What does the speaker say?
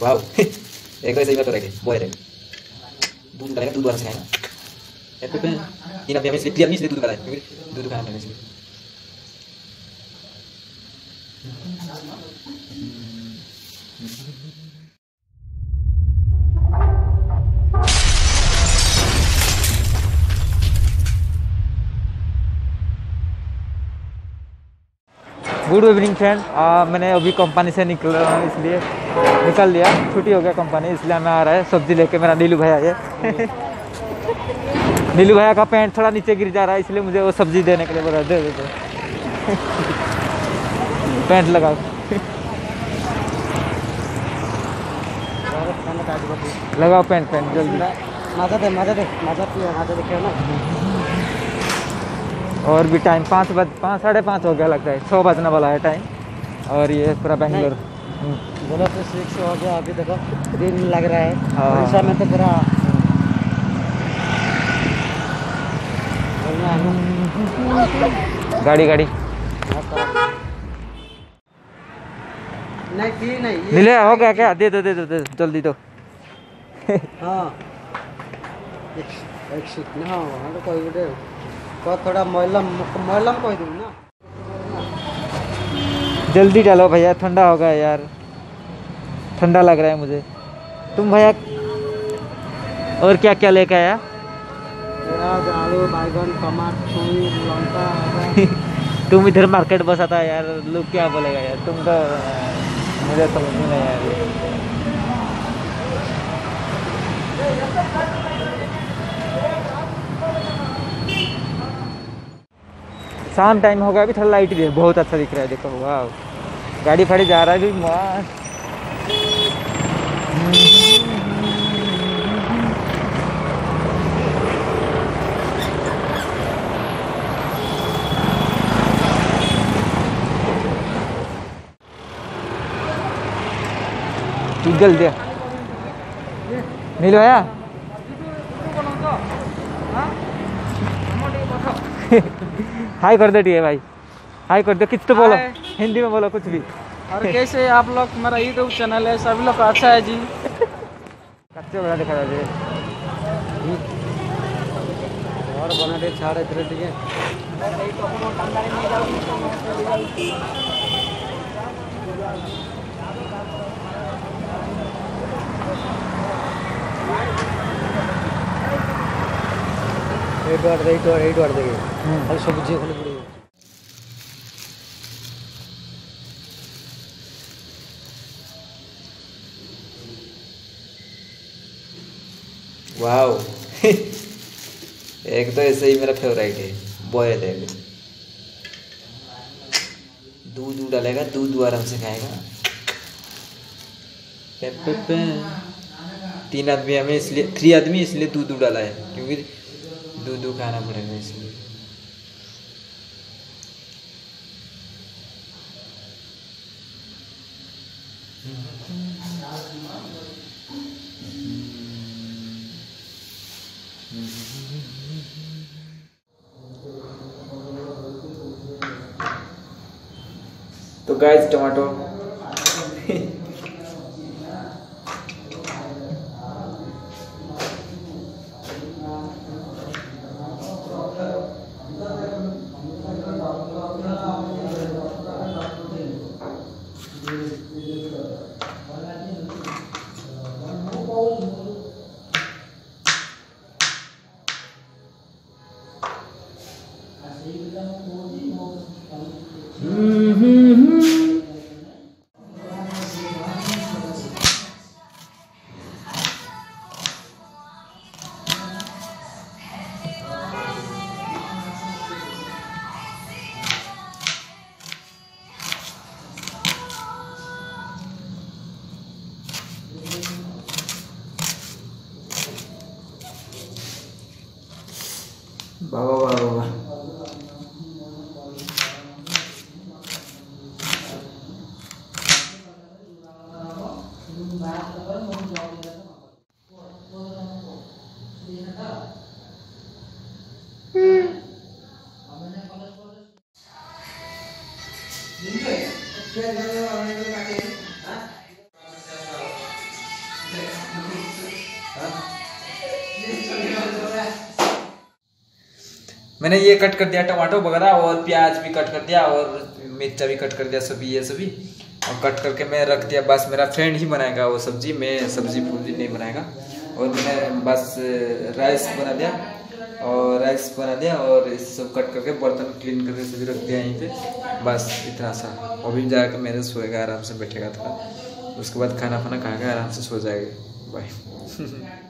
वाह एक तो ऐसे ही मैं तो रखे बॉय रहे दूध डालेगा दूध वाला से खाएगा एप्पल पे तीन आदमी हमें इसलिए तीन गुड इवनिंग फ्रेंड मैंने अभी कंपनी से निकल रहा हूँ इसलिए निकल लिया। छुट्टी हो गया कंपनी इसलिए मैं आ रहा है। सब्ज़ी लेके मेरा नीलू भैया ये नीलू भैया का पैंट थोड़ा नीचे गिर जा रहा है इसलिए मुझे वो सब्ज़ी देने के लिए बोल है, दे दे। दे। पैंट लगाओ लगाओ पैंट पैंट जल्दी। माझा दे माझा दे माझा माझा देखियो ना। और भी टाइम पाँच बज पाँच साढ़े पाँच हो गया लगता है। छः बजने वाला है टाइम और ये पूरा बेंगलोर बोलो तो सिक्स हो गया अभी देखो। दिन लग रहा है। हाँ। उड़ीसा में तो पूरा गाड़ी गाड़ी। नहीं नहीं नीले हो गया क्या? दे दो दे दो दे दो जल्दी दो। हाँ। एक एक सीट ना हाँ हाँ तो कोई दे। तो थोड़ा मैलम मैलम कोई दूँ ना। जल्दी डालो भैया ठंडा होगा यार। ठंडा लग रहा है मुझे। तुम भैया और क्या क्या लेके आया? प्याज आलू बैगन टमाटर लौका तुम इधर मार्केट बसा था यार लोग क्या बोलेगा यार? तुम तो मुझे समझ में नहीं आया शाम टाइम होगा, अभी थोड़ा लाइट भी बहुत अच्छा दिख रहा है, देखो वाह गाड़ी फाड़ी जा रहा है भी मस्त आ। नीलू आया? हाय कर दे डी भाई। हाय कर दे कुछ तो बोलो हिंदी में बोलो कुछ भी। और कैसे आप लोग? मेरा यूट्यूब चैनल है सभी लोग अच्छा है जी। कच्चे बड़ा दिखा रहा और बना दे छाड़ इधर दिए एक बार वाट तो एक बार वाट देखिए ଆଉ ସବୁ ଝିଅ ଖାଲି ବୁଡ଼ି वाओ। एक तो ऐसे ही मेरा फेवरेट है बॉयल एग दूध दूध डालेगा, दूध आराम से खाएगा। पे पे पे। तीन आदमी हमें इसलिए थ्री आदमी इसलिए दूध दूध डाला है, क्योंकि दूध दूध खाना पड़ेगा इसलिए। तो गाइस टमाटो वाह वाह वाह वाह मैंने ये कट कर दिया टमाटो वगैरह और प्याज भी कट कर दिया और मिर्चा भी कट कर दिया सभी ये सभी। और कट करके मैं रख दिया, बस मेरा फ्रेंड ही बनाएगा वो सब्ज़ी, मैं सब्ज़ी फूजी नहीं बनाएगा। और मैंने बस राइस बना दिया। और राइस बना दिया और इसे सब कट करके बर्तन क्लीन करके सभी रख दिया यहीं पे। बस इतना सा। अभी जाकर मेरे सोएगा, आराम से बैठेगा थोड़ा। उसके बाद खाना फाना के आराम से सो जाएगा। बाय